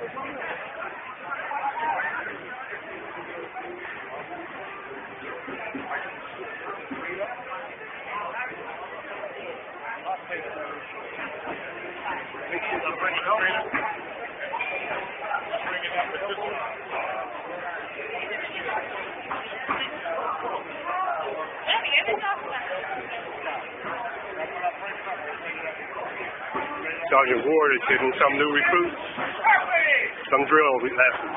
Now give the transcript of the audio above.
Make sure the French Sergeant Ward is getting some new recruits, some drill lessons.